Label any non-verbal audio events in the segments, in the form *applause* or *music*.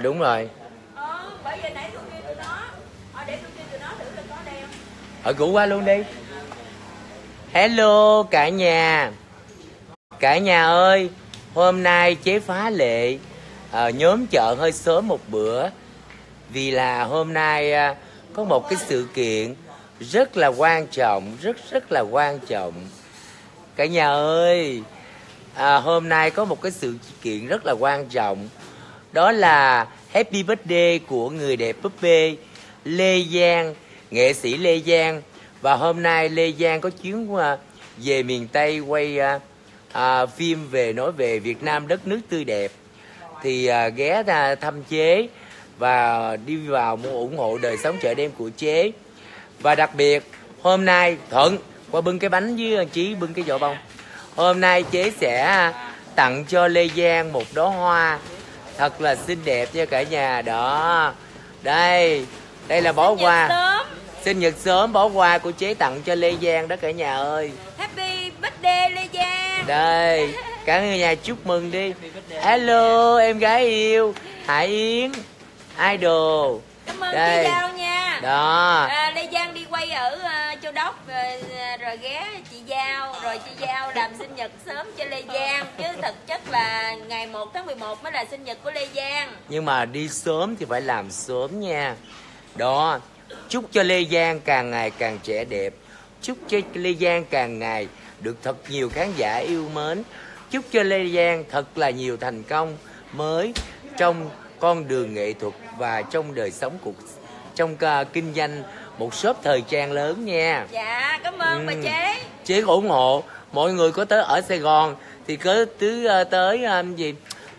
đúng rồi. Ờ bởi vì nãy tôi kêu tụi nó. Ờ để tôi kêu tụi nó thử là có đeo ở cũ qua luôn đi. Hello cả nhà. Cả nhà ơi hôm nay chế phá lệ. À, nhóm chợ hơi sớm một bữa. Vì là hôm nay à, có một cái sự kiện rất là quan trọng rất rất là quan trọng. Cả nhà ơi à, hôm nay có một cái sự kiện rất là quan trọng đó là happy birthday của người đẹp búp bê lê giang nghệ sĩ lê giang. Và hôm nay lê giang có chuyến à, về miền tây quay à, à, phim về nói về việt nam đất nước tươi đẹp. Thì à, ghé ra thăm chế và đi vào mua ủng hộ đời sống chợ đêm của chế. Và đặc biệt hôm nay thuận qua bưng cái bánh với anh chí bưng cái vỏ bông. Hôm nay chế sẽ à, tặng cho lê giang một đóa hoa thật là xinh đẹp nha cả nhà đó. Đây đây là bó hoa. sinh nhật sớm bó hoa của chế tặng cho lê giang đó cả nhà ơi. Happy birthday lê giang. Đây cả nhà chúc mừng đi. Hello em gái yêu hải yến idol. Cảm ơn chị giao nha. Đó. À, lê giang đi quay ở uh, châu đốc rồi, rồi ghé chị giao rồi chị giao làm sinh nhật sớm cho lê giang. Chứ thực chất là ngày 1 tháng 11 mới là sinh nhật của lê giang. Nhưng mà đi sớm thì phải làm sớm nha. Đó chúc cho lê giang càng ngày càng trẻ đẹp. Chúc cho lê giang càng ngày được thật nhiều khán giả yêu mến. Chúc cho lê giang thật là nhiều thành công mới trong con đường nghệ thuật và trong đời sống cuộc trong uh, kinh doanh một shop thời trang lớn nha. Dạ cảm ơn bà Ừ. chế. Chế ủng hộ. Mọi người có tới ở sài gòn thì có tứ ờ, tới um, gì?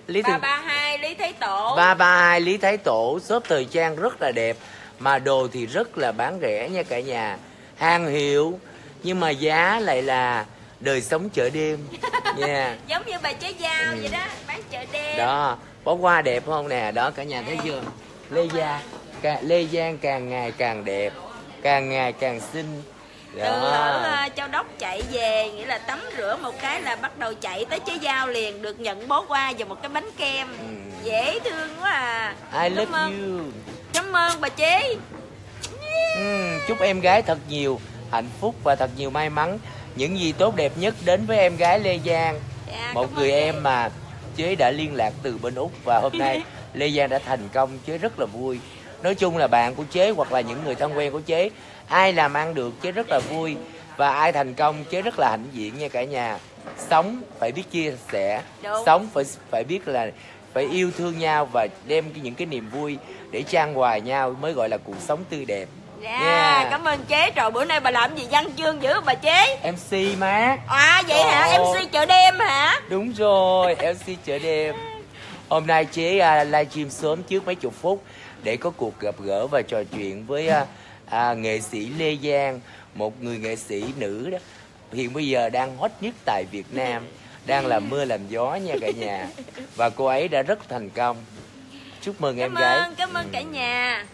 Lý thường 332 lý thái tổ. ba ba hai lý thái tổ. Shop thời trang rất là đẹp mà đồ thì rất là bán rẻ nha cả nhà. Hàng hiệu nhưng mà giá lại là đời sống chợ đêm *laughs* nha. Giống như bà chế giao vậy đó bán chợ đêm. Ừ. đó bó hoa đẹp không nè? Đó cả nhà thấy chưa? Lê gia lê giang càng ngày càng đẹp càng ngày càng xinh. Từ ở đó ờ, châu đốc chạy về nghĩa là tắm rửa một cái là bắt đầu chạy tới chế giao liền được nhận bó hoa và một cái bánh kem. Dễ thương quá à. I love cảm ơn. you. Cảm ơn bà chế Ừm, chúc em gái thật nhiều hạnh phúc và thật nhiều may mắn. Những gì tốt đẹp nhất đến với em gái Lê Giang. Dạ, một người em mà chế đã liên lạc từ bên úc và hôm nay *laughs* Lê Giang đã thành công. Chế rất là vui nói chung là bạn của chế hoặc là những người thân quen của chế ai làm ăn được chế rất là vui và ai thành công chế rất là hãnh diện nha cả nhà. Sống phải biết chia sẻ Đúng. sống phải phải biết là phải yêu thương nhau và đem những cái niềm vui để trang hòa nhau mới gọi là cuộc sống tươi đẹp. Dạ Yeah. cảm ơn chế. Rồi bữa nay bà làm gì văn chương dữ bà chế? MC má. À vậy hả? Ồ. mc chợ đêm hả? Đúng rồi, MC chợ đêm. Hôm nay chế uh, livestream sớm trước mấy chục phút Để có cuộc gặp gỡ và trò chuyện với à, à, nghệ sĩ Lê Giang Một người nghệ sĩ nữ đó. Hiện bây giờ đang hot nhất tại Việt Nam Đang làm mưa làm gió nha cả nhà. Và cô ấy đã rất thành công. Chúc mừng em cảm gái. ơn cảm ơn cả nhà.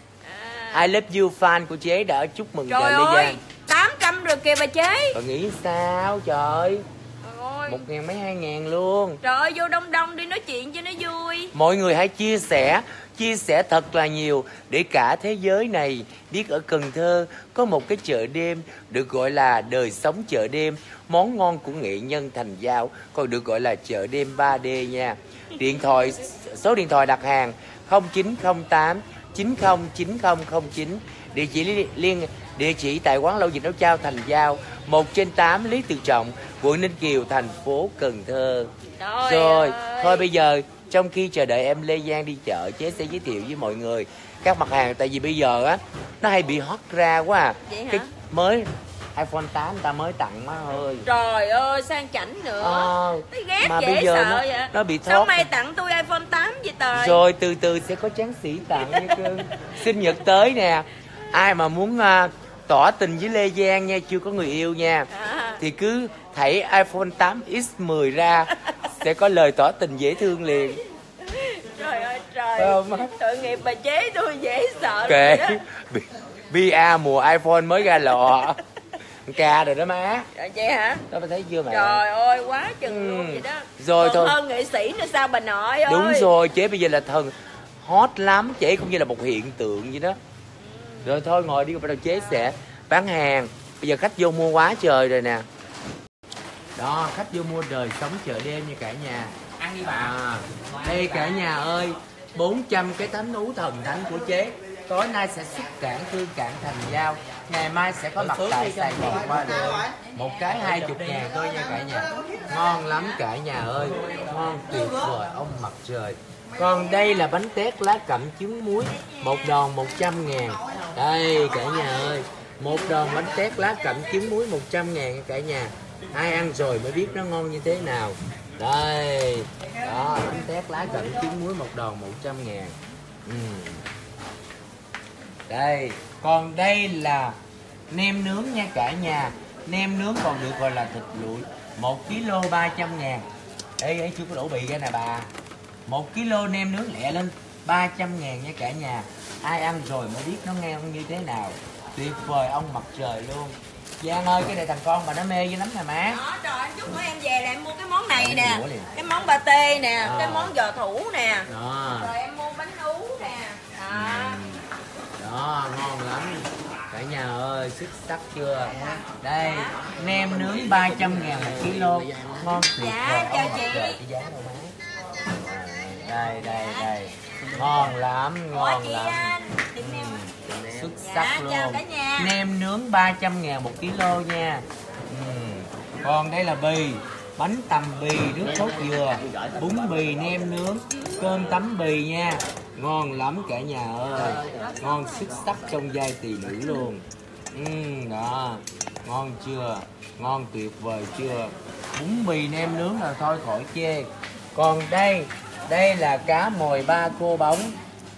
À. I love you fan của chế đã chúc mừng cho trời Lê ơi Giang. 800 rồi kìa bà chế Bà nghĩ sao trời? Trời ơi. Một ngàn mấy hai ngàn luôn. Trời ơi, vô đông đông đi nói chuyện cho nó vui. Mọi người hãy chia sẻ, chia sẻ thật là nhiều để cả thế giới này biết ở Cần Thơ có một cái chợ đêm được gọi là đời sống chợ đêm, món ngon của nghệ nhân thành giao, còn được gọi là chợ đêm 3D nha. Điện thoại số điện thoại đặt hàng 0908 909009 địa chỉ li- liên địa chỉ tại quán lâu dịch nấu chao thành giao 1 trên 8 Lý Tự Trọng quận Ninh Kiều thành phố Cần Thơ Trời rồi ơi. thôi bây giờ trong khi chờ đợi em Lê Giang đi chợ chế sẽ giới thiệu với mọi người các mặt hàng. Tại vì bây giờ á nó hay bị hot ra quá à. Vậy hả? cái mới iPhone 8 người ta mới tặng má ơi. Trời ơi, sang chảnh nữa. Thấy ghét mà dễ bây giờ sợ nó- vậy. nó bị Sao thoát. mày tặng tôi iPhone 8 vậy trời? Rồi từ từ sẽ có tráng sĩ tặng nha cưng *laughs* sinh nhật tới nè. Ai mà muốn à, tỏ tình với Lê Giang nha chưa có người yêu nha. À. thì cứ thảy iPhone 8X10 ra *laughs* sẽ có lời tỏ tình dễ thương liền. Trời ơi trời. Không? Tội nghiệp bà chế tôi dễ sợ kệ. BA mùa iPhone mới ra lọ. Ca rồi đó má. Trời, Vậy hả? Đó bà thấy chưa mẹ? Trời ơi quá chừng Ừ. luôn vậy đó. Rồi Còn thôi. hơn nghệ sĩ nữa sao bà nội ơi? Đúng rồi chế bây giờ là thần hot lắm chế cũng như là một hiện tượng vậy đó. Rồi thôi ngồi đi bắt đầu chế sẽ bán hàng. Bây giờ khách vô mua quá trời rồi nè đó khách vô mua đời sống chợ đêm như cả nhà. Ăn đi bà. À, đây cả nhà ơi 400 cái thánh ú thần thánh của chế. Tối nay sẽ xuất cảng thương cảng thành giao. Ngày mai sẽ có mặt tại sài gòn qua đường. Một cái hai chục ngàn thôi nha cả nhà. Ngon lắm cả nhà ơi. Ngon tuyệt vời ông mặt trời. Còn đây là bánh tét lá cẩm trứng muối. Một đòn 100 ngàn. Đây cả nhà ơi. Một đòn bánh tét lá cẩm trứng muối 100 ngàn nha cả nhà ai ăn rồi mới biết nó ngon như thế nào. Đây, đó, bánh tét lá cẩm trứng muối một đòn 100 ngàn. Ừ. đây, còn đây là nem nướng nha cả nhà. Nem nướng còn được gọi là thịt lụi 1 kg 300 ngàn. Đây ấy chưa có đổ bì ra nè bà. 1 kg nem nướng lẹ lên 300 ngàn nha cả nhà. Ai ăn rồi mới biết nó ngon như thế nào. Tuyệt vời ông mặt trời luôn. Giang ơi cái này thằng con mà nó mê dữ lắm nè má. Đó trời anh chúc mỗi em về là em mua cái món này nè cái món ba tê nè À. cái món giò thủ nè. Đó. Rồi em mua bánh ú nè. Đó. Đó ngon lắm. Cả nhà ơi xuất sắc chưa? Đây nem nướng 300 ngàn một kg ngon tuyệt Dạ, vời chào chị. đây đây đây. Ngon lắm Ủa ngon chị lắm. anh xuất Dạ, sắc luôn. nem nướng 300 ngàn một kg nha. Ừ. còn đây là bì bánh tằm bì nước sốt dừa bún bì nem nướng cơm tấm bì nha. Ngon lắm cả nhà ơi. Ngon xuất sắc trong vai tỳ nữ luôn. Ừ, đó. Ngon chưa? Ngon tuyệt vời chưa? Bún bì nem nướng là thôi khỏi chê. Còn đây đây là cá mồi ba cô bóng.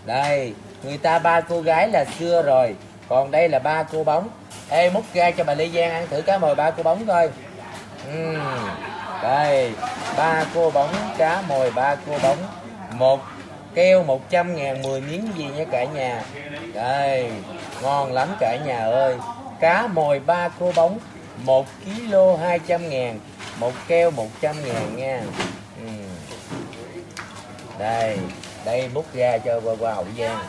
Đây người ta ba cô gái là xưa rồi còn đây là ba cô bóng. Ê múc ra cho bà lê giang ăn thử cá mồi ba cô bóng coi. Uhm. đây ba cô bóng cá mồi ba cô bóng. Một keo 100 ngàn 10 miếng gì nha cả nhà. Đây ngon lắm cả nhà ơi. Cá mồi ba cô bóng 1 kg 200 ngàn một keo 100 ngàn nha. Ừm. đây đây múc ra cho qua, qua hậu giang